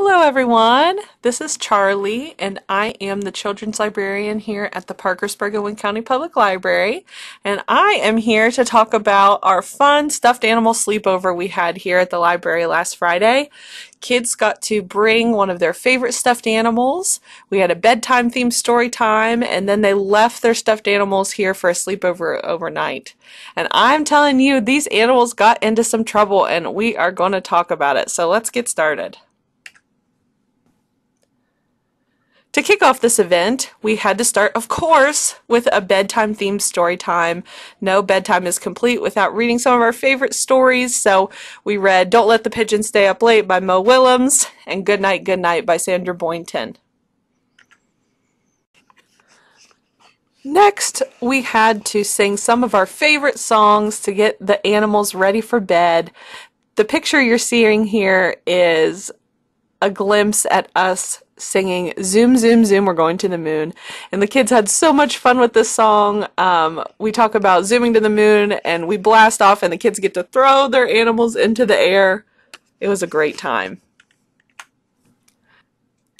Hello everyone, this is Charley and I am the children's librarian here at the Parkersburg and County Public Library and I am here to talk about our fun stuffed animal sleepover we had here at the library last Friday. Kids got to bring one of their favorite stuffed animals. We had a bedtime themed story time and then they left their stuffed animals here for a sleepover overnight. And I'm telling you, these animals got into some trouble and we are going to talk about it. So let's get started. To kick off this event, we had to start, of course, with a bedtime themed story time. No bedtime is complete without reading some of our favorite stories, so we read Don't Let the Pigeon Stay Up Late by Mo Willems and Good Night, Good Night by Sandra Boynton. Next, we had to sing some of our favorite songs to get the animals ready for bed. The picture you're seeing here is a glimpse at us singing Zoom, Zoom, Zoom, we're going to the moon. And the kids had so much fun with this song. Um, we talk about zooming to the moon and we blast off and the kids get to throw their animals into the air. It was a great time.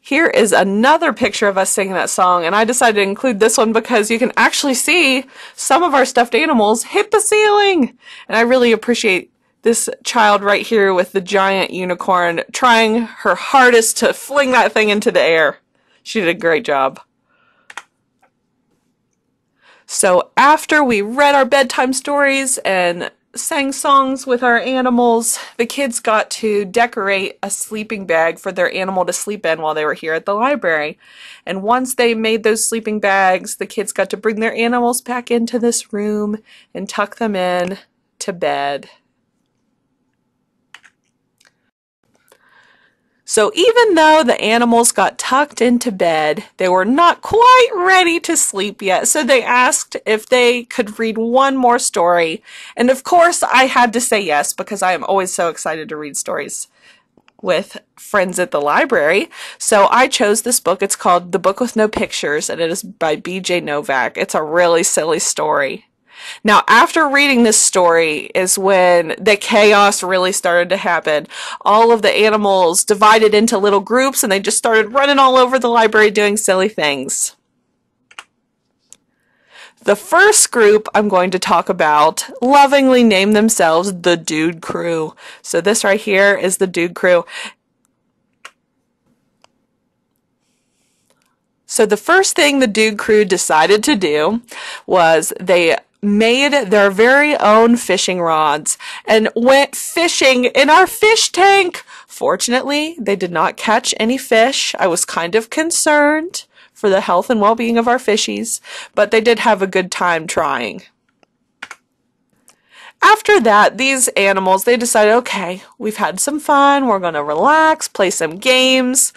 Here is another picture of us singing that song, and I decided to include this one because you can actually see some of our stuffed animals hit the ceiling. And I really appreciate this child right here with the giant unicorn trying her hardest to fling that thing into the air. She did a great job. So after we read our bedtime stories and sang songs with our animals, the kids got to decorate a sleeping bag for their animal to sleep in while they were here at the library. And once they made those sleeping bags, the kids got to bring their animals back into this room and tuck them in to bed. So even though the animals got tucked into bed, they were not quite ready to sleep yet. So they asked if they could read one more story. And of course, I had to say yes because I am always so excited to read stories with friends at the library. So I chose this book. It's called The Book with No Pictures and it is by BJ Novak. It's a really silly story. Now, after reading this story is when the chaos really started to happen. All of the animals divided into little groups and they just started running all over the library doing silly things. The first group I'm going to talk about lovingly name themselves the Dude Crew. So this right here is the Dude Crew. So the first thing the Dude Crew decided to do was they made their very own fishing rods and went fishing in our fish tank. Fortunately, they did not catch any fish. I was kind of concerned for the health and well-being of our fishies, but they did have a good time trying. After that, these animals, they decided, okay, we've had some fun. We're going to relax, play some games.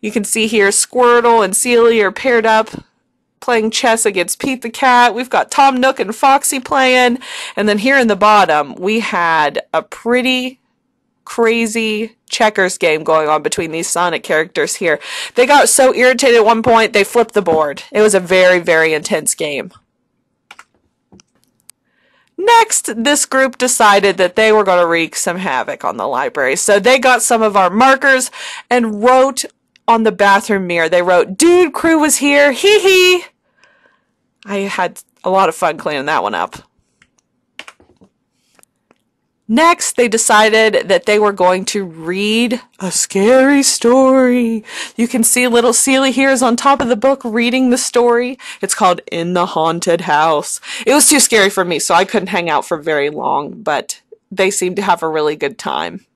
You can see here Squirtle and Sealy are paired up playing chess against Pete the Cat. We've got Tom Nook and Foxy playing. And then here in the bottom, we had a pretty crazy checkers game going on between these Sonic characters here. They got so irritated at one point, they flipped the board. It was a very, very intense game. Next, this group decided that they were going to wreak some havoc on the library. So they got some of our markers and wrote on the bathroom mirror, they wrote, Dude, crew was here, hee hee. I had a lot of fun cleaning that one up. Next, they decided that they were going to read a scary story. You can see little Sealy here is on top of the book reading the story. It's called In the Haunted House. It was too scary for me, so I couldn't hang out for very long, but they seemed to have a really good time.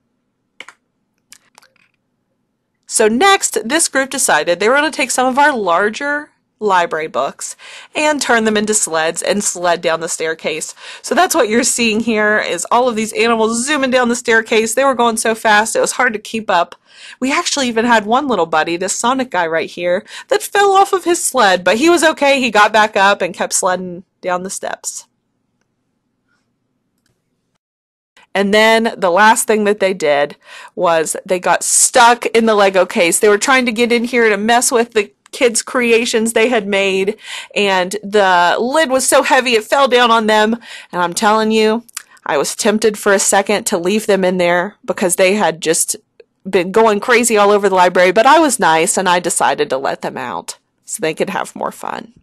So next, this group decided they were going to take some of our larger library books and turn them into sleds and sled down the staircase. So that's what you're seeing here is all of these animals zooming down the staircase. They were going so fast it was hard to keep up. We actually even had one little buddy, this Sonic guy right here, that fell off of his sled, but he was okay. He got back up and kept sledding down the steps. And then the last thing that they did was they got stuck in the Lego case. They were trying to get in here to mess with the kids' creations they had made, and the lid was so heavy it fell down on them. And I'm telling you, I was tempted for a second to leave them in there because they had just been going crazy all over the library, but I was nice and I decided to let them out so they could have more fun.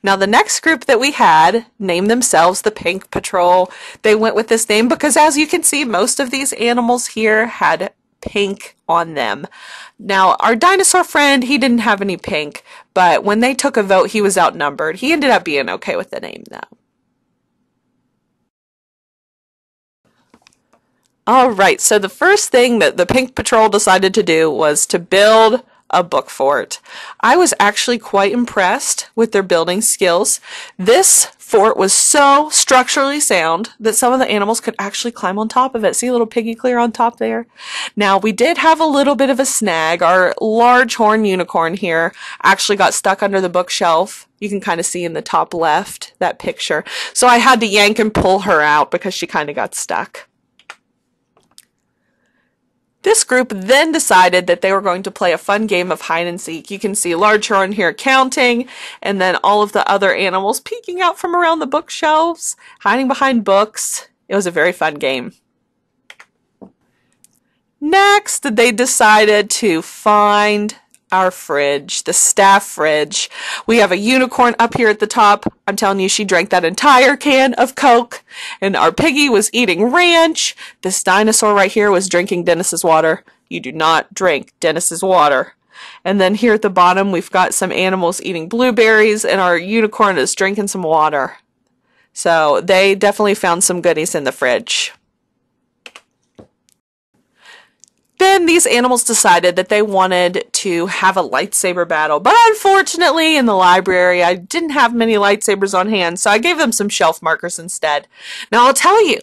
Now, the next group that we had named themselves the Pink Patrol. They went with this name because, as you can see, most of these animals here had pink on them. Now, our dinosaur friend, he didn't have any pink, but when they took a vote, he was outnumbered. He ended up being okay with the name, though. All right, so the first thing that the Pink Patrol decided to do was to build a book fort. I was actually quite impressed with their building skills. This fort was so structurally sound that some of the animals could actually climb on top of it. See a little piggy clear on top there? Now, we did have a little bit of a snag. Our large horn unicorn here actually got stuck under the bookshelf. You can kind of see in the top left that picture. So I had to yank and pull her out because she kind of got stuck. This group then decided that they were going to play a fun game of hide and seek. You can see Large Horn here counting, and then all of the other animals peeking out from around the bookshelves, hiding behind books. It was a very fun game. Next, they decided to find our fridge, the staff fridge. We have a unicorn up here at the top. I'm telling you, she drank that entire can of Coke. And our piggy was eating ranch. This dinosaur right here was drinking Dennis's water. You do not drink Dennis's water. And then here at the bottom, we've got some animals eating blueberries, and our unicorn is drinking some water. So they definitely found some goodies in the fridge. These animals decided that they wanted to have a lightsaber battle. But unfortunately, in the library, I didn't have many lightsabers on hand, so I gave them some shelf markers instead. Now, I'll tell you,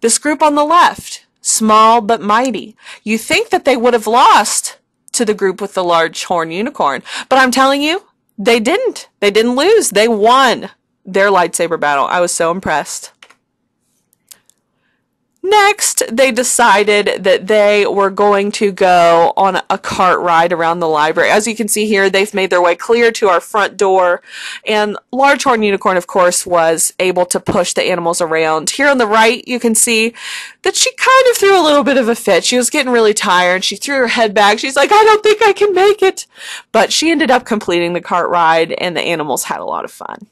this group on the left, small but mighty, you think that they would have lost to the group with the large horn unicorn. But I'm telling you, they didn't. They didn't lose. They won their lightsaber battle. I was so impressed. Next, they decided that they were going to go on a cart ride around the library. As you can see here, they've made their way clear to our front door. And Large Horn Unicorn, of course, was able to push the animals around. Here on the right, you can see that she kind of threw a little bit of a fit. She was getting really tired. She threw her head back. She's like, I don't think I can make it. But she ended up completing the cart ride, and the animals had a lot of fun.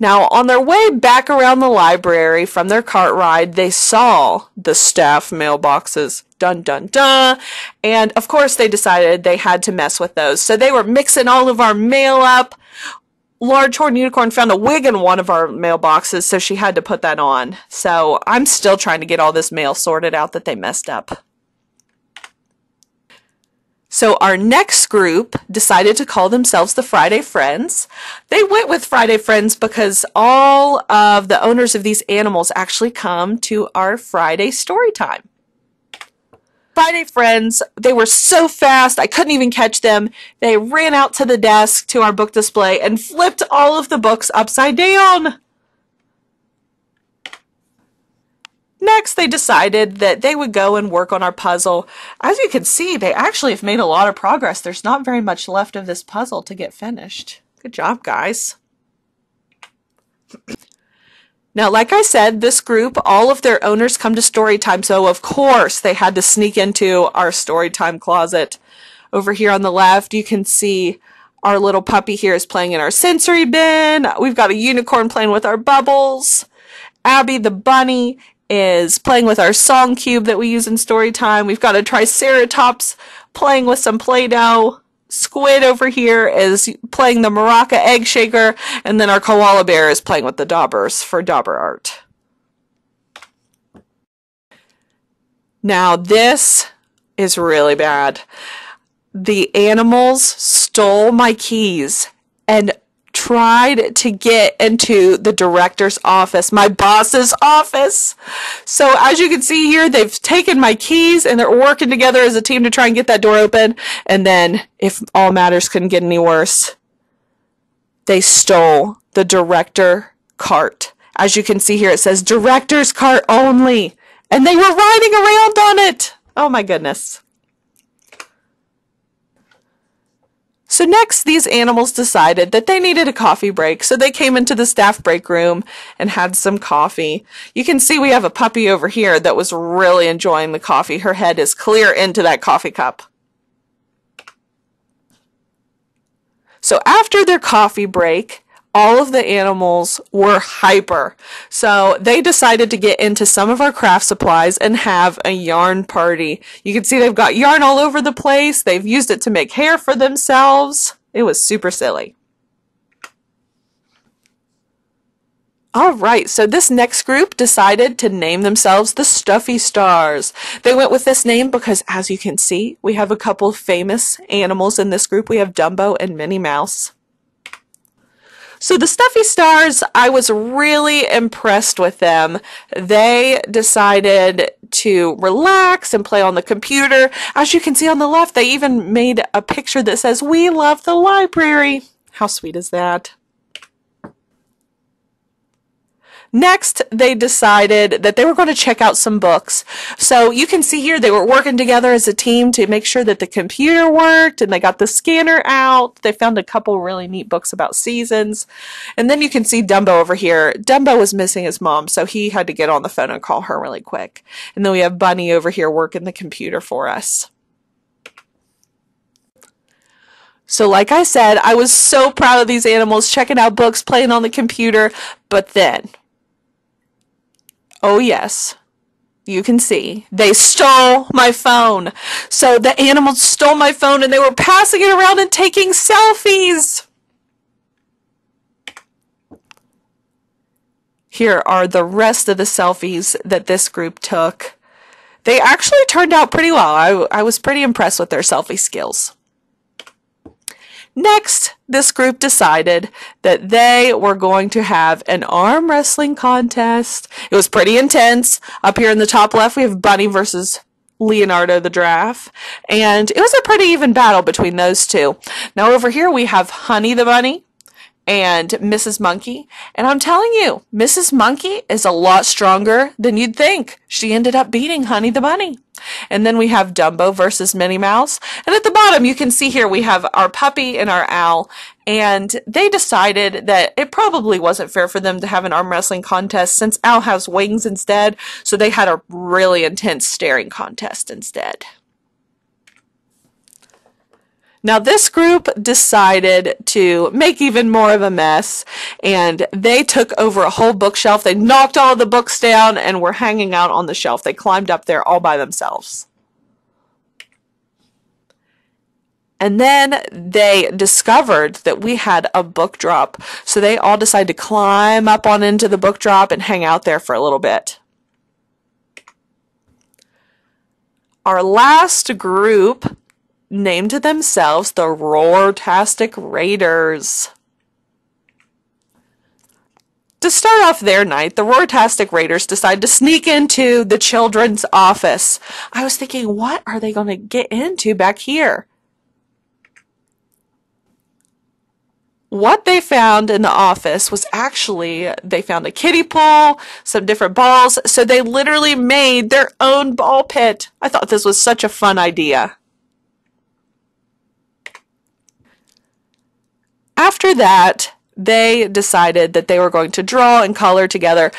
Now, on their way back around the library from their cart ride, they saw the staff mailboxes. Dun dun dun. And of course, they decided they had to mess with those. So they were mixing all of our mail up. Large Horn Unicorn found a wig in one of our mailboxes, so she had to put that on. So I'm still trying to get all this mail sorted out that they messed up. So our next group decided to call themselves the Friday Friends. They went with Friday Friends because all of the owners of these animals actually come to our Friday story time. Friday Friends, they were so fast, I couldn't even catch them. They ran out to the desk to our book display and flipped all of the books upside down. Next, they decided that they would go and work on our puzzle. As you can see, they actually have made a lot of progress. There's not very much left of this puzzle to get finished. Good job, guys. Now, like I said, this group, all of their owners come to story time, so of course they had to sneak into our story time closet. Over here on the left, you can see our little puppy here is playing in our sensory bin. We've got a unicorn playing with our bubbles. Abby the bunny is playing with our song cube that we use in story time. We've got a Triceratops playing with some Play-Doh. Squid over here is playing the Maraca egg shaker, and then our koala bear is playing with the daubers for dauber art. Now this is really bad. The animals stole my keys and tried to get into the director's office, my boss's office. So as you can see here, they've taken my keys and they're working together as a team to try and get that door open. And then if all matters couldn't get any worse, they stole the director cart. As you can see here, it says director's cart only. And they were riding around on it. Oh my goodness. So next, these animals decided that they needed a coffee break, so they came into the staff break room and had some coffee. You can see we have a puppy over here that was really enjoying the coffee. Her head is clear into that coffee cup. So after their coffee break, all of the animals were hyper. So they decided to get into some of our craft supplies and have a yarn party. You can see they've got yarn all over the place. They've used it to make hair for themselves. It was super silly. All right, so this next group decided to name themselves the Stuffy Stars. They went with this name because, as you can see, we have a couple famous animals in this group. We have Dumbo and Minnie Mouse. So the Stuffy Stars, I was really impressed with them. They decided to relax and play on the computer. As you can see on the left, they even made a picture that says, We love the library. How sweet is that? Next, they decided that they were going to check out some books. So you can see here they were working together as a team to make sure that the computer worked and they got the scanner out. They found a couple really neat books about seasons. And then you can see Dumbo over here. Dumbo was missing his mom, so he had to get on the phone and call her really quick. And then we have Bunny over here working the computer for us. So, like I said, I was so proud of these animals checking out books, playing on the computer. But then, Oh, yes. You can see. They stole my phone. So the animals stole my phone and they were passing it around and taking selfies. Here are the rest of the selfies that this group took. They actually turned out pretty well. I, I was pretty impressed with their selfie skills. Next, this group decided that they were going to have an arm wrestling contest. It was pretty intense. Up here in the top left, we have Bunny versus Leonardo the giraffe. And it was a pretty even battle between those two. Now over here, we have Honey the bunny and Mrs. Monkey. And I'm telling you, Mrs. Monkey is a lot stronger than you'd think. She ended up beating Honey the Bunny. And then we have Dumbo versus Minnie Mouse. And at the bottom, you can see here we have our puppy and our owl. And they decided that it probably wasn't fair for them to have an arm wrestling contest since Owl has wings instead. So they had a really intense staring contest instead. Now, this group decided to make even more of a mess, and they took over a whole bookshelf. They knocked all the books down and were hanging out on the shelf. They climbed up there all by themselves. And then they discovered that we had a book drop. So they all decided to climb up on into the book drop and hang out there for a little bit. Our last group named themselves the Roartastic Raiders. To start off their night, the Roartastic Raiders decide to sneak into the children's office. I was thinking, what are they going to get into back here? What they found in the office was actually they found a kiddie pool, some different balls, so they literally made their own ball pit. I thought this was such a fun idea. After that, they decided that they were going to draw and color together.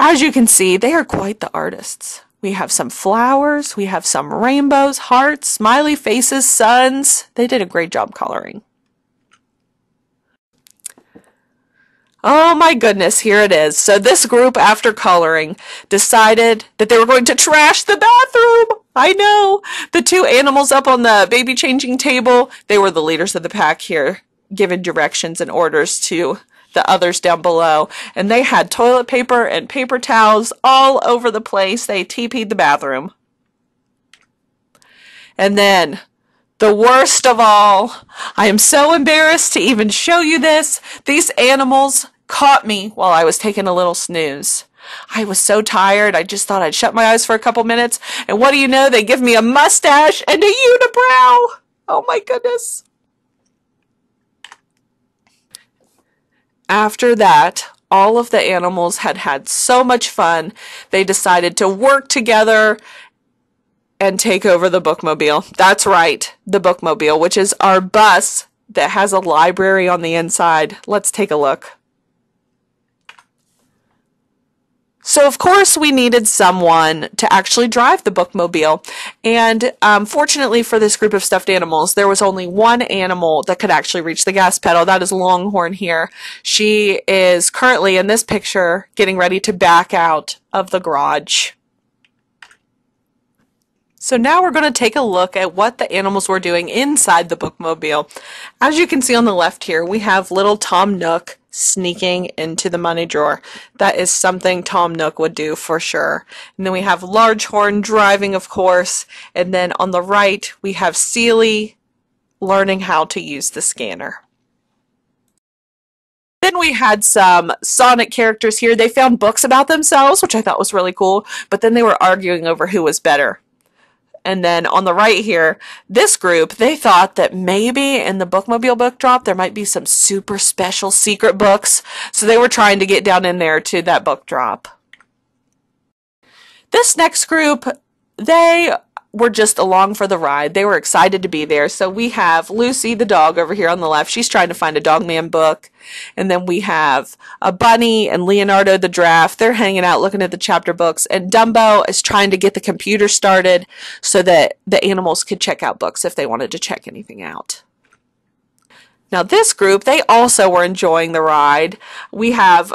As you can see, they are quite the artists. We have some flowers, we have some rainbows, hearts, smiley faces, suns. They did a great job coloring. Oh my goodness, here it is. So this group, after coloring, decided that they were going to trash the bathroom. I know. The two animals up on the baby changing table, they were the leaders of the pack here given directions and orders to the others down below. And they had toilet paper and paper towels all over the place. They TP'd the bathroom. And then, the worst of all, I am so embarrassed to even show you this. These animals caught me while I was taking a little snooze. I was so tired, I just thought I'd shut my eyes for a couple minutes. And what do you know? They give me a mustache and a unibrow. Oh my goodness. After that, all of the animals had had so much fun, they decided to work together and take over the bookmobile. That's right, the bookmobile, which is our bus that has a library on the inside. Let's take a look. So, of course, we needed someone to actually drive the bookmobile. And um, fortunately for this group of stuffed animals, there was only one animal that could actually reach the gas pedal. That is Longhorn here. She is currently in this picture getting ready to back out of the garage. So now we're going to take a look at what the animals were doing inside the bookmobile. As you can see on the left here, we have little Tom Nook sneaking into the money drawer. That is something Tom Nook would do for sure. And then we have Largehorn driving, of course. And then on the right, we have Seely learning how to use the scanner. Then we had some Sonic characters here. They found books about themselves, which I thought was really cool, but then they were arguing over who was better. And then on the right here, this group, they thought that maybe in the Bookmobile book drop, there might be some super special secret books. So they were trying to get down in there to that book drop. This next group, they were just along for the ride. They were excited to be there. So we have Lucy the dog over here on the left. She's trying to find a dog man book. And then we have a Bunny and Leonardo the giraffe. They're hanging out looking at the chapter books. And Dumbo is trying to get the computer started so that the animals could check out books if they wanted to check anything out. Now this group, they also were enjoying the ride. We have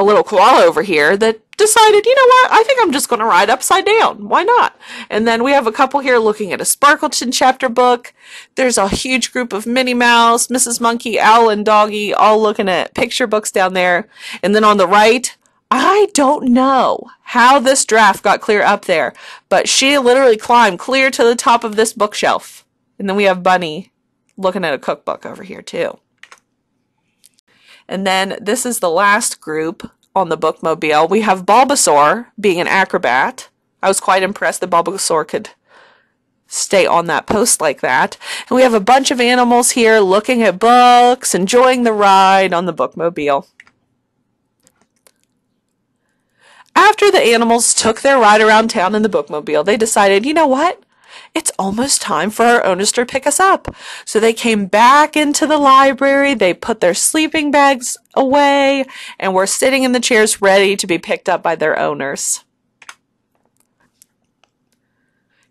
a little koala over here that decided, you know what, I think I'm just going to ride upside down. Why not? And then we have a couple here looking at a Sparkleton chapter book. There's a huge group of Minnie Mouse, Mrs. Monkey, Owl, and Doggy all looking at picture books down there. And then on the right, I don't know how this draft got clear up there, but she literally climbed clear to the top of this bookshelf. And then we have Bunny looking at a cookbook over here too. And then this is the last group on the bookmobile. We have Bulbasaur being an acrobat. I was quite impressed that Bulbasaur could stay on that post like that. And we have a bunch of animals here looking at books, enjoying the ride on the bookmobile. After the animals took their ride around town in the bookmobile, they decided, you know what? It's almost time for our owners to pick us up. So they came back into the library, they put their sleeping bags away, and were sitting in the chairs ready to be picked up by their owners.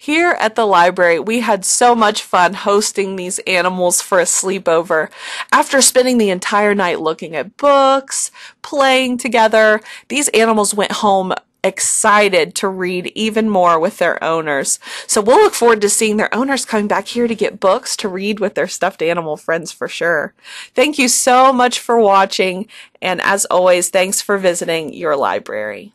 Here at the library, we had so much fun hosting these animals for a sleepover. After spending the entire night looking at books, playing together, these animals went home excited to read even more with their owners. So we'll look forward to seeing their owners coming back here to get books to read with their stuffed animal friends for sure. Thank you so much for watching. And as always, thanks for visiting your library.